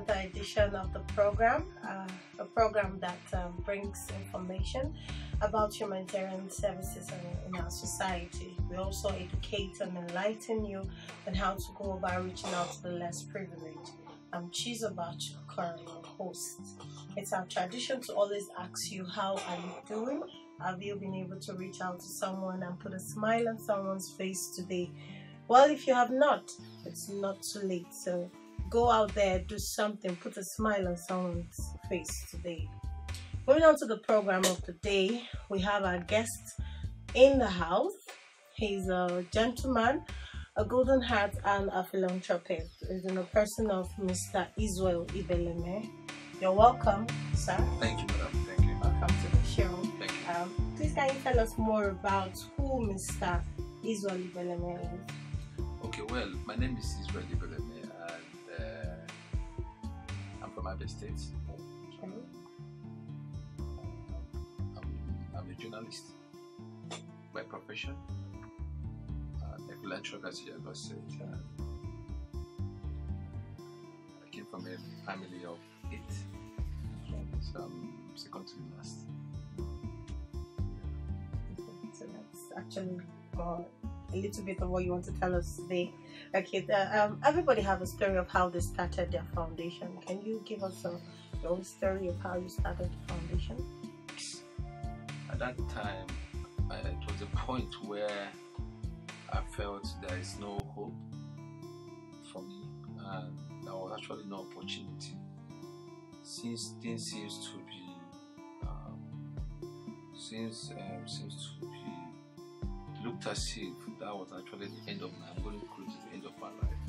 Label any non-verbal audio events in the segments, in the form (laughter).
another edition of the program, uh, a program that um, brings information about humanitarian services in, in, our society. We also educate and enlighten you on how to go about reaching out to the less privileged. I'm Chizobach Okari, your host. It's our tradition to always ask you, how are you doing? Have you been able to reach out to someone and put a smile on someone's face today? Well, if you have not, it's not too late. So go out there, do something, put a smile on someone's face today. Moving on to the program of the day, we have our guest in the house. He's a gentleman, a golden heart, and a philanthropist. He's in the person of Mr. Israel Ibeleme. You're welcome, sir. Thank you, madam. Thank you. Welcome to the show. Thank you. Um, please, can you tell us more about who Mr. Israel Ibeleme is? Okay, well, my name is Israel Ibeleme, I'm from Abia State. Okay. I'm, I'm a journalist by profession, and a philanthropist, as you just said. And I came from a family of eight, so I'm second to last. So that's actually uh, a little bit of what you want to tell us today. Okay, the, um, everybody have a story of how they started their foundation. Can you give us a, your own story of how you started the foundation? At that time, uh, it was a point where I felt there is no hope for me, and there was actually no opportunity. Since things seems to be, um, since um, seems to looked as if that was actually the end of my. I'm going close to the end of my life.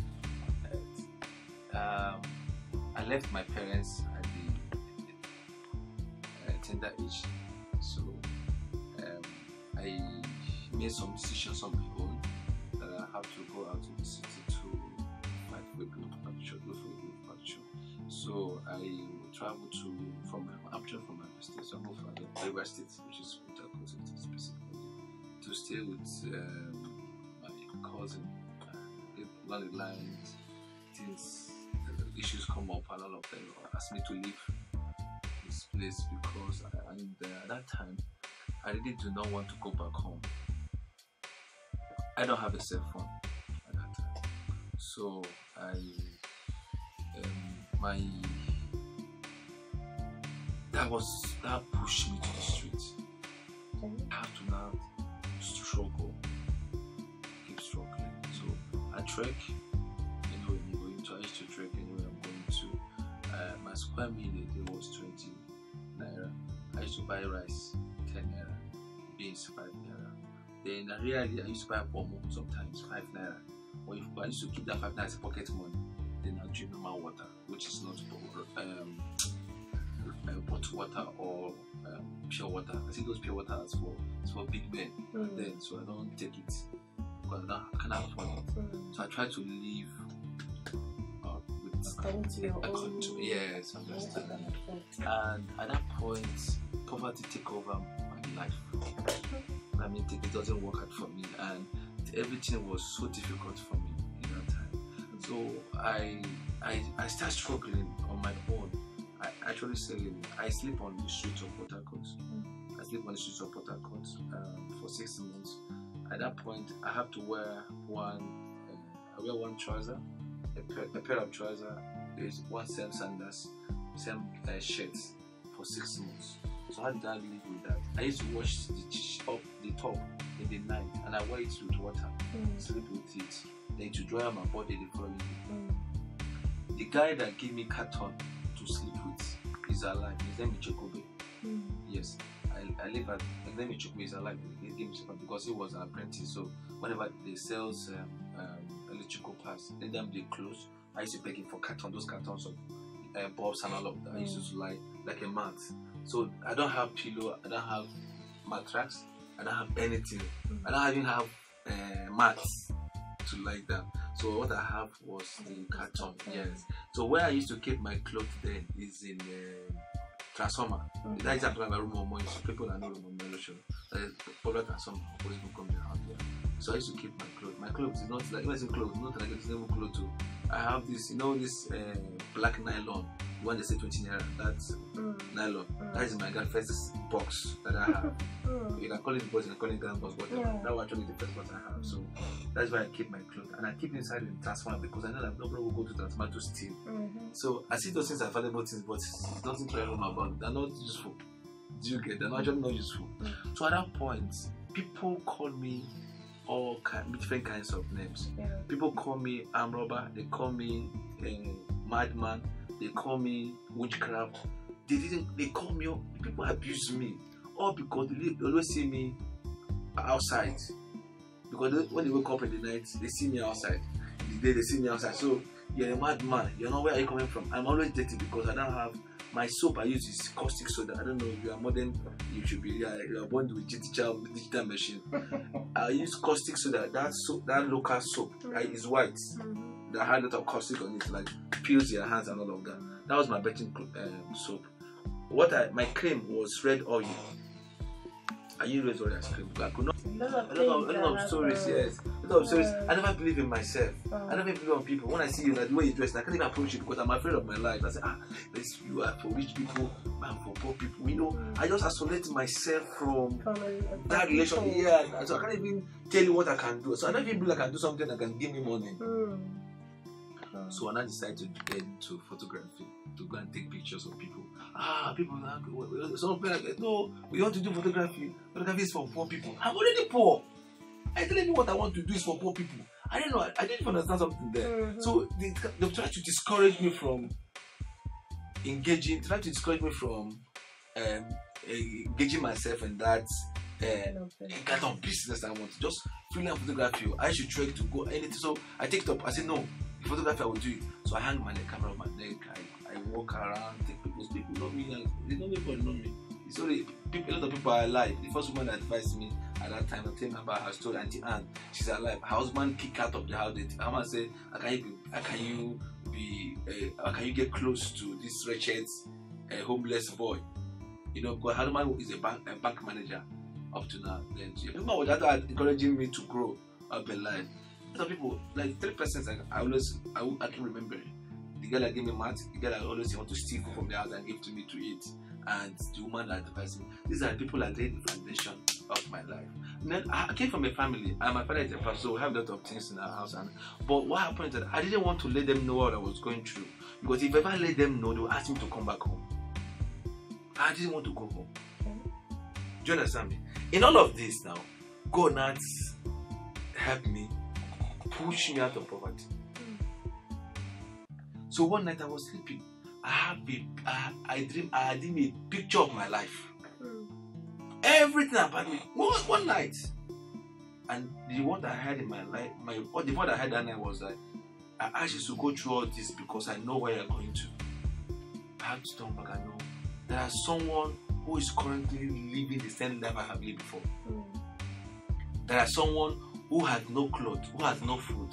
Um, I left my parents at the uh, tender age, so um, I made some decisions on my own that I have to go out to the city to fight for good position, look for a good position. So I travel to from my I'm from my state, so I moved from the River State, which is Harcourt specifically, to stay with um, my cousin. Uh, along the lines, things, uh, issues come up, and all of them asked me to leave this place because, I, and uh, at that time, I really do not want to go back home. I don't have a cell phone at that time, so I, um, my, that was that pushed me trek, you know, when you go into, I used to trek anywhere I'm going to. Uh, my square meal a day was 20 naira. I used to buy rice 10 naira, beans 5 naira. Then I really I used to buy bomb sometimes 5 naira. Or if I used to keep that 5 naira as pocket money, then I drink normal water, which is not um, uh, bottled water or um, pure water. I see those pure water as for it's for big men. Mm. Then so I don't take it I, don't, I afford it. Mm. So I try to live uh, with According to your according own. to yes, understand. And at that point, poverty take over my life. I mean, it doesn't work out for me, and everything was so difficult for me in that time. So I I I start struggling on my own. I actually say I sleep on the streets of Port Harcourt. I sleep on the streets of Port Harcourt um, for six months. At that point, I have to wear one. Uh, I wear one trouser, a pair, a pair of trouser. is one same sandals, same uh, shirts for six months. So how did I live with that? I used to wash the up the top in the night, and I wear it with water, Mm. sleep with it. Then to dry my body the following day. Mm. The guy that gave me carton to sleep with is alive. His name is Chokobe. Mm. Yes, I, I live at his name is is alive. Because he was an apprentice. So whenever they sells um, um, electrical parts, then them they close. I used to beg him for carton, those cartons of uh, bulbs and all of that. I used to lie like a mat. So I don't have pillow. I don't have mattress. I don't have anything. I don't even have uh, mats to lie down. So what I have was the carton. Yes. So where I used to keep my clothes then is in uh, transformer. Mm. That is my room of money. So people that know room of That is popular transformer. Always people come around there. So I used to keep my clothes. My clothes is not like when I say clothes, not like it's never clothes too. I have this, you know, this uh, black nylon. When they say 20 naira, that's Mm. nylon. Mm. That is my first box that I have. (laughs) Mm. you can call it box, you can call it grand box, whatever. Yeah. That was actually the first box I have. So that's why I keep my clothes. And I keep inside in transformer because I know that nobody will go to transformer to steal. Mhm. So I see those things are valuable things, but it's nothing to write home about. They're not useful. Do you get? They're not actually not useful. Mm. So at that point, people call me all kind, different kinds of names. Yeah. People call me arm robber. They call me uh, madman. They call me witchcraft. They didn't. They call me. People abuse me, all because they, they always see me outside. Because they, when they wake up in the night, they see me outside. The day they see me outside. So you're a madman. You know where are you coming from? I'm always dirty because I don't have my soap I use is caustic soda. I don't know if you are modern, you should be you are, you are born with digital digital machine. (laughs) I use caustic soda. That soap, that local soap, right, is white. Mhm. That had a lot of caustic on it, like peels your hands and all of that. That was my bathing um, soap. What I my cream was red oil. I use red oil as cream. I could not. A lot of A lot of, a lot of stories, yes. Lot of I never believe in myself. Oh. I never believe on people. When I see you, like the way you dress, I can't even approach you because I'm afraid of my life. I say, ah, this you are for rich people, I'm for poor people. You know, I just isolate myself from From a- a- that relation. people. Yeah, so I can't even tell you what I can do. So I don't even feel I can do something that can give me money. Mm. Oh. So when I decided to get into photography, to go and take pictures of people, ah, people, are like, well, well, some people like, no, we want to do photography. Photography is for poor people. I'm already poor. I telling you what I want to do is for poor people. I didn't know. I, didn't even understand something there. Mhm. So they, they try to discourage me from engaging, try to discourage me from um, engaging myself in that uh, Kind of business I want. Just freelance photography. I should try to go anything. So I take it up. I say no. Photography I will do it. So I hang my camera on my neck. I, I walk around, take people's people know me. They know me, but know me. It's only people, a lot of people are alive. The first woman that advised me at that time, I me about her story. Auntie Anne, she's alive. Her husband kicked out of the house. The woman said, "How can you be? How can you be? Uh, how can you get close to this wretched, uh, homeless boy? You know, because her husband is a bank, a bank manager up to now. Then she, people were just encouraging me to grow up in life. Some people, like three persons, like, I always, I, I can remember. The girl that gave me math, the girl that always want to steal food from the house and give to me to eat, and the woman that advised me. These are the people that laid the foundation of my life. And then I came from a family, and my father is a pastor, so we have a lot of things in our house. And but what happened is that I didn't want to let them know what I was going through because if I ever let them know, they will ask me to come back home. I didn't want to go home. Do you understand me? In all of this now, God not help me, push me out of poverty. Mm. So one night I was sleeping. I have a, I, I dream, I dream a picture of my life. Mm. Everything about me. One, one night. And the that I had in my life, my or the that I had that night was that I asked you to go through all this because I know where you're going to. I have to turn back and know there is someone who is currently living the same life I have lived before. Mm. There is someone who has no clothes, who has no food.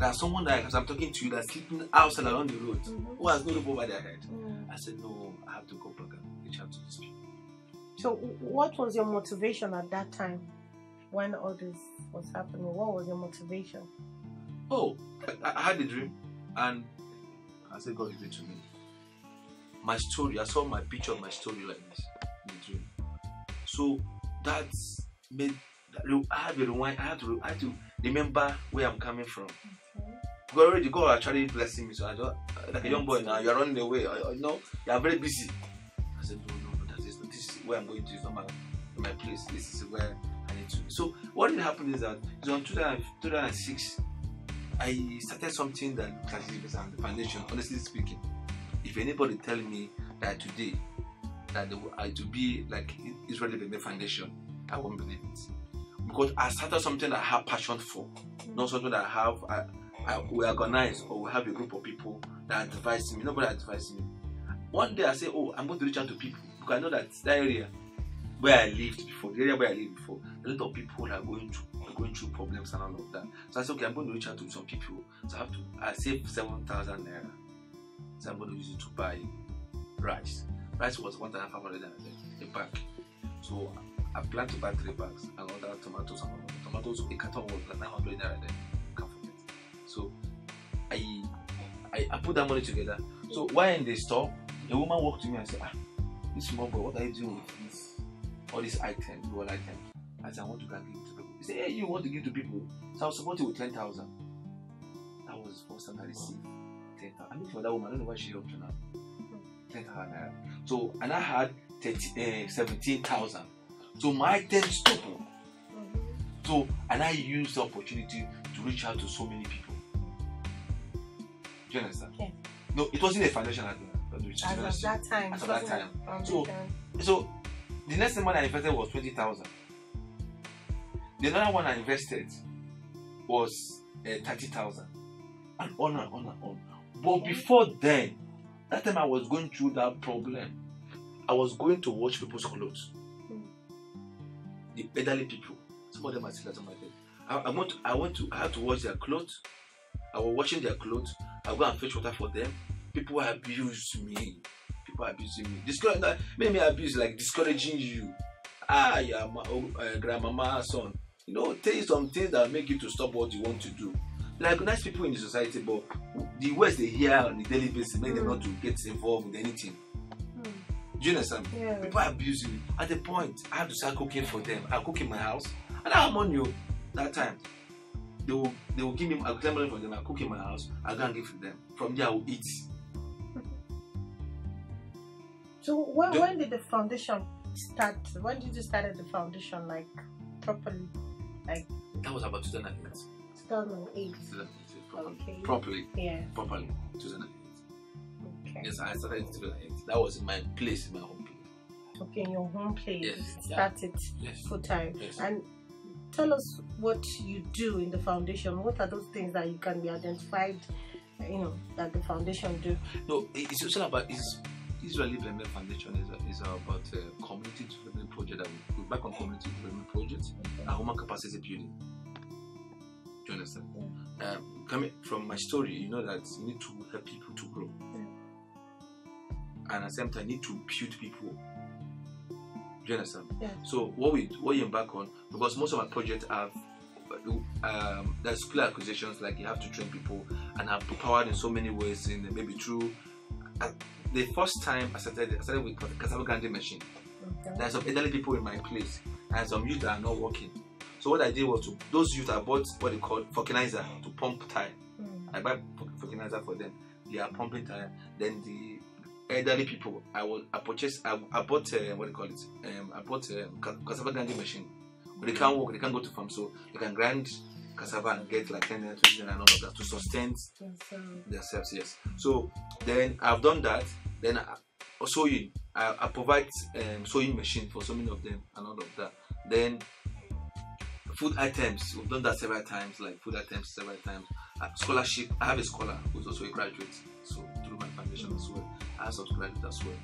There is someone that, as I'm talking to you, that's sleeping outside along the road, Mhm. who has no roof over their head. Mm. I said, no, I have to go back and reach out to these people. So, what was your motivation at that time when all this was happening? What was your motivation? Oh, I, I had a dream, and I said, God give it to me my story. I saw my picture of my story like this in the dream. So that's made. I have to rewind. I have to. I have to remember where I'm coming from. God already, God actually blessing me. So I don't like a young boy now. You're running away. I know you are very busy. I said, no, no, no. This is where I'm going to. It's not my, my place. This is where I need to. be. So what did happen is that it's on 2000 2006. I started something that looked as the foundation. Honestly speaking, if anybody tell me that today that they I to be like Israel Ibeleme Foundation, I won't believe it because I started something that I have passion for, not something that I have. I, we organize or we have a group of people that advise me. Nobody advised me. One day I say, oh, I'm going to reach out to people because I know that that area where I lived before, the area where I lived before, a lot of people are going through are going through problems and all of that. So I said, okay, I'm going to reach out to some people. So I have to I saved seven thousand naira. So I'm going to use it to buy rice. Rice was one thousand five hundred a bag. So I plan to buy three bags and other tomatoes and all that. Tomatoes a carton was nine hundred naira then. So I I, I put that money together. So while in the store, a woman walked to me and said, Ah, this small boy, what are you doing with this all these items, all items? I said, I want to give to people. He said, Hey, you want to give to people? So I supported with ten thousand. That was the first time I received ten thousand. I mean for that woman, I don't know what she up to now. Ten thousand naira. So and I had 30, uh, seventeen thousand. So my doubled. Mhm. So, and I used the opportunity to reach out to so many people. Do you understand? Yeah. No, it wasn't a foundation at the- at the- As of that time, of that time. So- So, the next money I invested was 20,000. The another one I invested was uh, 30,000. And on and on and on. But Okay. before then, that time I was going through that problem, I was going to watch people's clothes. Hmm. The elderly people. Some of them are still at my bed. I, I want I want to I had to wash their clothes. I was washing their clothes. I go and fetch water for them. People abused me. People abusing me. Discourage made me abuse like discouraging you. Ah, yeah, my oh, uh, grandmama, son. You know, tell you some things that make you to stop what you want to do. Like nice people in the society, but the words they hear on a daily basis make them Mm. not to get involved with anything. Hmm. Do you understand? Yeah. People abuse me. At the point, I have to start cooking for them. I cook in my house, and I'm on you that time. They will, they will give me. I claim money from them. I cook in my house. I go and give to them. From there, I will eat. (laughs) So when, when did the foundation start? When did you start the foundation like properly? Like That was about 2008. 2008. 2008 properly. Okay. Properly, Yeah. properly, 2008. Okay. Yes, I started in 2008. That was in my place, in my home place. Okay. In your home place, Yes, yeah. started Yes. full time. Yes. And tell us what you do in the foundation. What are those things that you can be identified? You know that the foundation do. No, it's also about it's Israel Ibeleme Foundation is, is about uh, community development project that we, we back on community development projects and human capacity building. Do you understand? Um, coming from my story, you know that you need to help people to grow, and at the same time, need to build people. You understand? Yeah. So what we what you embark on because most of my projects have um, there's skill acquisitions like you have to train people and have empowered in so many ways in maybe through uh, the first time I started I started with cassava grinding machine Okay. there's some elderly people in my place and some youth that are not working so what I did was to those youth I bought what they call fertilizer to pump tire Hmm. I buy fertilizer for them they are pumping tire then the elderly people. I will I purchased I, I bought uh, what do you call it? Um, I bought a ca- cassava grinding machine. But they can't work they can't go to farm so they can grind cassava and get like 10 naira, 20 and all of that to sustain themselves yes. So then i've done that. Then I, sewing. I, I provide um, sewing machine for so many of them and all of that. Then food items. We've done that several times like food items several times. Uh, scholarship. I have a scholar who's also a graduate so through my foundation as well i graduate as well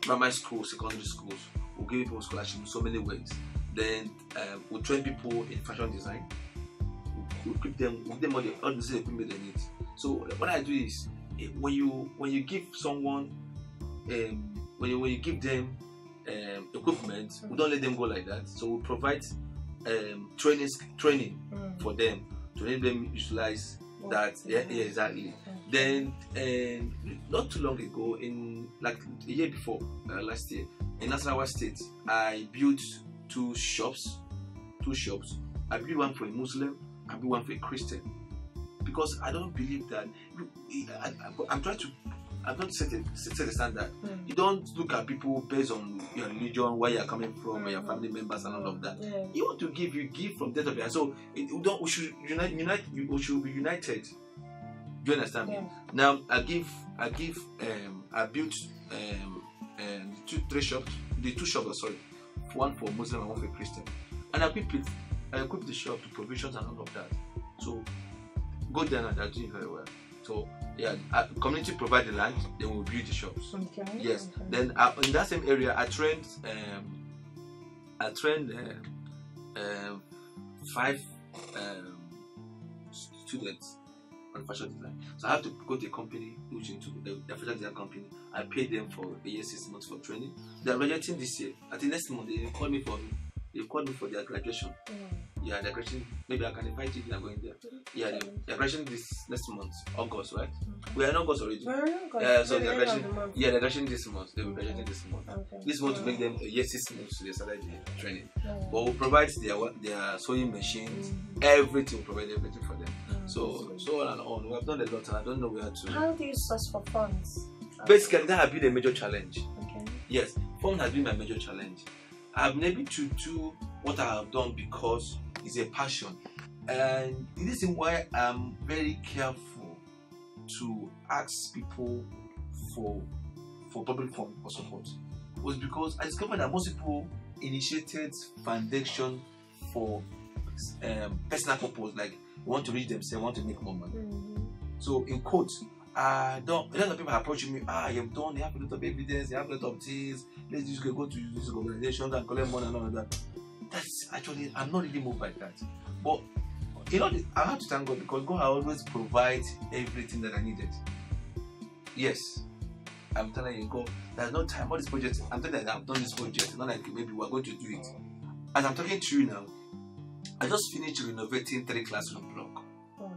primary school secondary schools we give people scholarship in so many ways then um, we train people in fashion design we equip them we give them all the all the equipment they need so what I do is eh, when you when you give someone um, when you when you give them um, equipment, we don't let them go like that. So we provide um, training training hmm. for them to let them utilize that. Yeah, yeah exactly. Then um, not too long ago, in like a year before uh, last year, in Nasarawa State, I built two shops. Two shops. I built one for a Muslim. I built one for a Christian. Because I don't believe that. I, I, am trying to. I'm not to set a, set a standard. Hmm. You don't look at people based on your religion, where you're coming from, or your Mhm. family members, and all of that. Yeah. You want to give, you give from depth of your. So it, we don't. We should unite. Unite. We should be united. Do you understand me? Yeah. Now I give I give um I built um um two three shops the two shops sorry one for Muslim and one for Christian and I equip it I equip the shop to provisions and all of that so go there and they're doing very well so yeah uh, community provide the land then we build the shops Okay. yes Okay. then uh, in that same area I trained um I trained uh, um five um students on fashion design. So I have to go to a company which into the, the fashion design company. I pay them for a year, six months for training. They are graduating this year. At the next month, they call me for they called me for their graduation. Hmm. Yeah, they're graduating. Maybe I can invite you. I'm going there. Yeah, they- they're graduating this next month, August, right? We are in August already. Yeah, so they're graduating. Yeah, they're graduating this month. They will Okay. graduate this month. Okay. This month to make them a year six months to they started the training. Yeah. But we provide their their sewing machines, Mhm. everything. We provide everything for them. So so on and on. We have done a lot, and I don't know where to. how do you source for funds? Basically, that has been a major challenge. Okay. Yes, phone has been my major challenge. I've been able to do what I have done because it's a passion. And the reason why I'm very careful to ask people for for public fund or support was because I discovered that most people initiated foundation for um, personal purpose, like want to reach themselves, want to make more money. Mhm. So in quotes, I don't. A lot of people are approaching me. Ah, you've done. You have a lot of evidence. You have a lot of things. Let's just go to this organization and collect money and all of that. That's actually I'm not really moved by that. But you know, I have to thank God because God always provides everything that I needed. Yes, I'm telling you, God. There's no time. All this project. I'm telling you, I've done this project. Not like maybe we're going to do it. As I'm talking to you now, I just finished renovating three classroom block. Mm.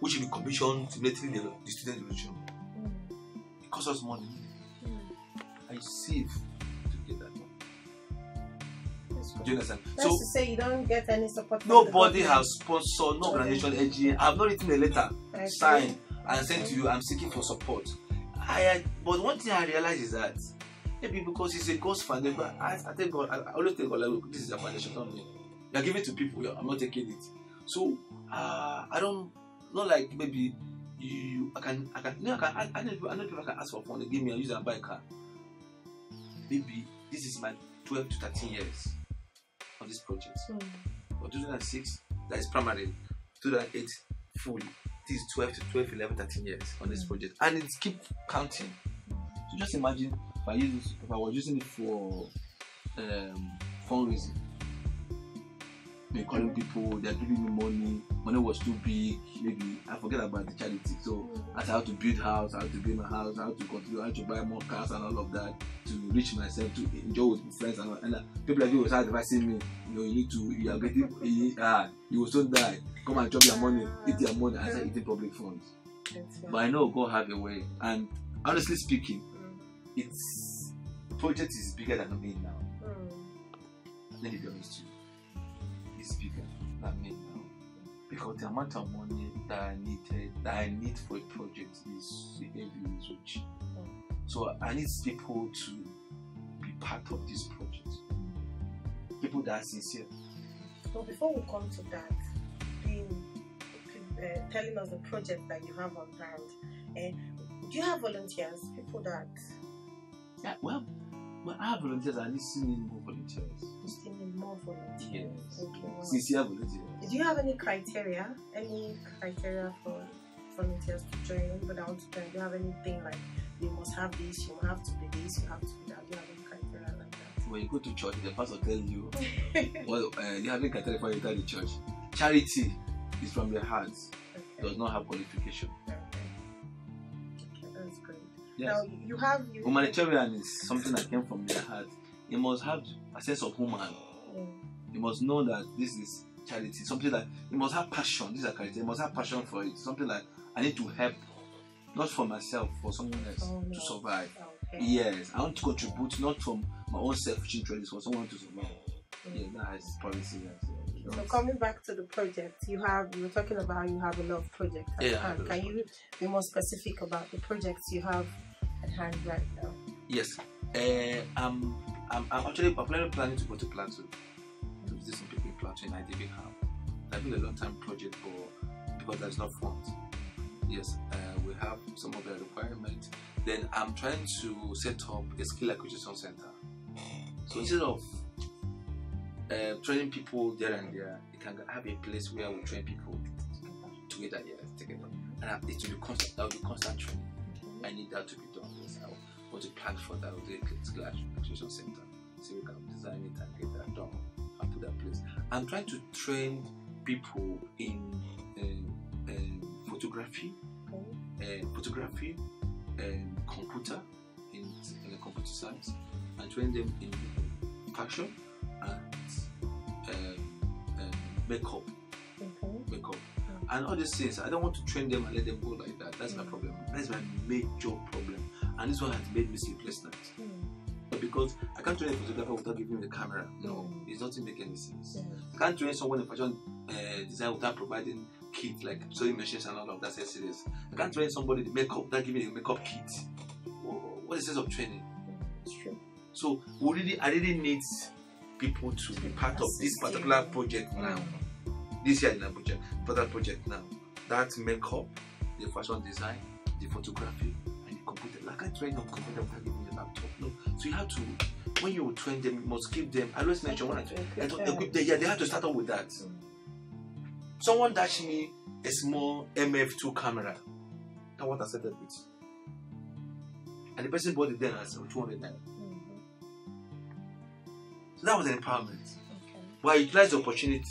which will be commissioned to immediately the, the student religion. Mm. It costs us money. Mm. I save to get that. That's. Do you understand? That's so to say you don't get any support. nobody has sponsored, no organization, NGO. I've not written a letter, signed, and sent to you. I'm seeking for support. I but one thing I realize is that maybe because it's a God's foundation, but I, I God. I, I always thank God like look, this is a foundation, not me. You're giving it to people. I'm not taking it. So uh, I don't not like maybe you. I can I can no I can I, I know people I know people can ask for phone. They give me I use it and buy a car. Maybe this is my 12 to 13 years on this project. Mm. For 2006, that is primary. 2008, fully. This is 12 to 12, 11, 13 years on this Mm. project. And it's keep counting. So just imagine if I, use, if I was using it for um, fundraising. Maybe calling people, they're giving me money. Money was too big. Maybe I forget about the charity. So I had to build house, how to build my house, how to continue, how to buy more cars and all of that to reach myself, to enjoy with my friends and all. And uh, people like you was advising me, you know, you need to, you are getting, you, ah, you will soon die. Come and chop your money, eat your money. I said eating public funds. But I know God have a way. And honestly speaking, Mm. It's project is bigger than me now. Mm. Let me be honest with you. It's bigger than me now. Because the amount of money that I needed that I need for a project is heavy is huge. So I need people to be part of this project. People that are sincere. But before we come to that, being uh, telling us the project that you have on hand, uh, do you have volunteers? People that Yeah, well, well, I have volunteers. I need to need more volunteers. you still need more volunteers. Yes. Okay. Sincere volunteers. Do you have any criteria? Any criteria for volunteers to join? Anybody that wants to join? Do you have anything like you must have this, you have to be this, you have to be that? Do you have any criteria like that? When you go to church, the pastor tells you, well, uh, you have a criteria for you enter the church. Charity is from the heart. okay. Does not have qualification. Yes. Now you have you Humanitarian is something that came from their heart. You must have a sense of human. Yeah. You must know that this is charity. Something that you must have passion. This is a charity. You must have passion for it. Something like I need to help, not for myself, for someone else Someone to else. survive. Okay. Yes, I want to contribute not from my own selfish interest, for someone to survive. Mm. Yeah, that is policy. Yes. So coming back to the project, you have you were talking about you have a lot of projects Yeah, I have hand. a lot Can of you be more specific about the projects you have at hand right now? Yes. Uh, I'm, I'm, I'm actually I'm planning, to go to Plateau to visit some people in Plateau in IDP camp. That's been a long time project for because there's no funds. Yes, uh, we have some of the requirements. Then I'm trying to set up a skill acquisition center. So instead of uh, training people there and there, you can have a place where we train people together, yes, together. And it will be constant. That will be constant training. I need that to be done. Yes, I want to plan for that with the skill acquisition center. So we can design it and get that done and put that place. I'm trying to train people in um, um, photography, Okay. uh, photography, and computer in, in the computer science, and train them in fashion and um, um, makeup, Okay. makeup, and all these things. I don't want to train them and let them go like that. That's my Mm. problem. That's my major problem, and this one has made me sleepless nights. Mm. Because I can't train a photographer without giving him a camera. No, Mm. it doesn't make any sense. Yes. I can't train someone in fashion uh, design without providing kit like sewing machines and all of that. That's serious. I can't train somebody in makeup without giving a makeup kit. What is the sense of training? It's true. So we really, I really need people to be part of this particular project now. This year in Abuja, for that project now. That makeup, the fashion design, the photography, and the computer. Like I train on computer without giving a laptop. No. So you have to, when you train them, you must give them. I always mention when I, I don't equip them. Yeah, they have to start off with that. Mm. Someone dashed me a small MF2 camera. That what I started with. And the person bought it then at 200 naira. Mhm. So that was an empowerment. Okay. But I utilized the opportunity.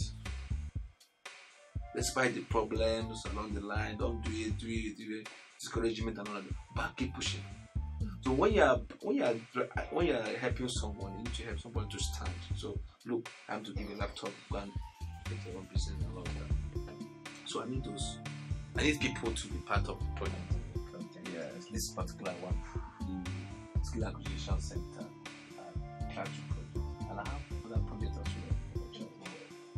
Despite the problems along the line, don't do it, do it, do it, discouragement and all that. But keep pushing. So when you are when you are when you are helping someone, you need to help someone to stand. So look, I have to give a laptop, go and take your own business and all that. So I need those. I need people to be part of the project. Yes, this particular one, the skill acquisition center, uh,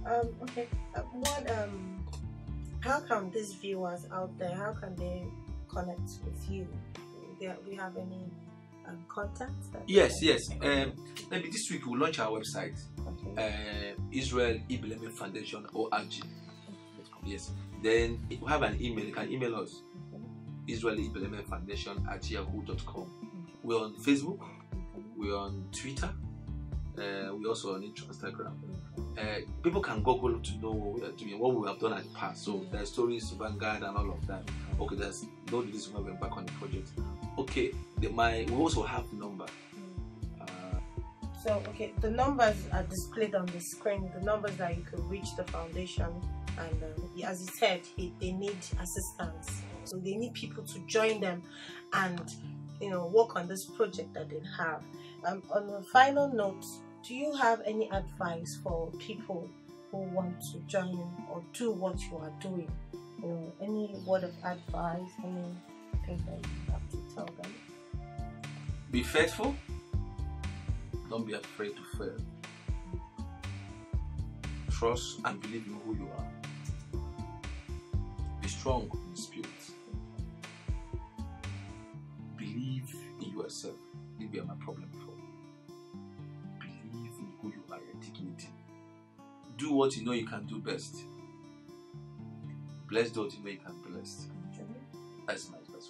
Um, okay. Uh, what um how can these viewers out there how can they connect with you? Do we have any um, contacts? That Yes, yes. Um, maybe this week we'll launch our website, okay. uh, Israel Ibeleme Foundation org. Yes. Then we have an email. You can email us, Okay. Israel Ibeleme Foundation at yahoo.com. We're on Facebook. We're on Twitter. Uh, we're also on Instagram. Uh, people can Google to know what we are doing, what we have done in the past. So there's stories, Vanguard, and all of that. Okay, there's no reason why we're back on the project. Okay, the, my we also have the number. Mm. Uh, So, okay, the numbers are displayed on the screen, the numbers that you could reach the foundation. And uh, as you said, it, they need assistance. So, they need people to join them and, you know, work on this project that they have. Um, on a final note, do you have any advice for people who want to join or do what you are doing? You know, any word of advice, anything that you have to tell them? Be faithful. Don't be afraid to fail. Trust and believe in who you are. Be strong in spirit. Believe in yourself. Maybe I'm a problem dignity. Do what you know you can do best. Bless those you know you can bless. That's my best.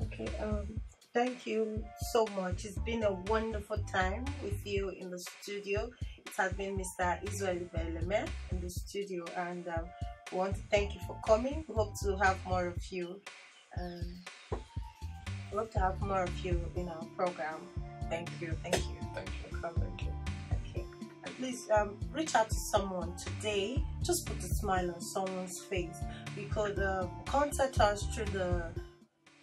Okay, um, thank you so much. It's been a wonderful time with you in the studio. It has been Mr. Israel Ibeleme in the studio, and um, we want to thank you for coming. We hope to have more of you. Um, we hope to have more of you in our program. Thank you, thank you Thank you. Okay, please um, reach out to someone today. Just put a smile on someone's face. because uh, contact us through the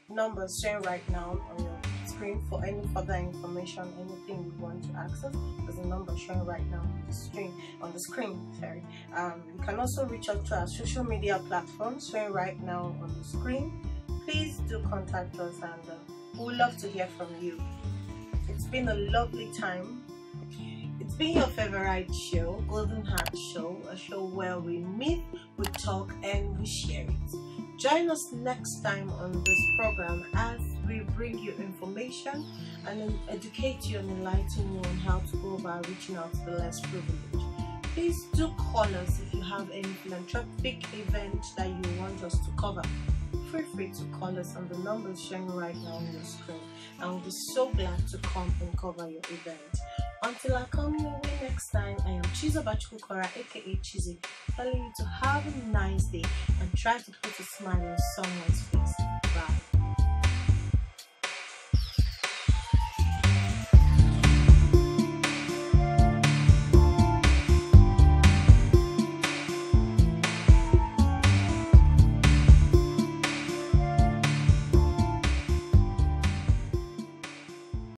numbers showing right now on your screen for any further information, anything you want to access. There's a number showing right now on the screen. On the screen, sorry. Um, you can also reach out to our social media platforms showing right now on the screen. Please do contact us, and uh, we would love to hear from you. It's been a lovely time. It's been your favorite show, Golden Heart Show, a show where we meet, we talk, and we share it. Join us next time on this program as we bring you information and educate you and enlighten you on how to go about reaching out to the less privileged. Please do call us if you have any philanthropic event that you want us to cover. Feel free to call us on the numbers showing right now on your screen, and we'll be so glad to come and cover your event. Until I come your way next time, I am Chizo Bachukukora, aka Chizi, telling you to have a nice day and try to put a smile on someone's face.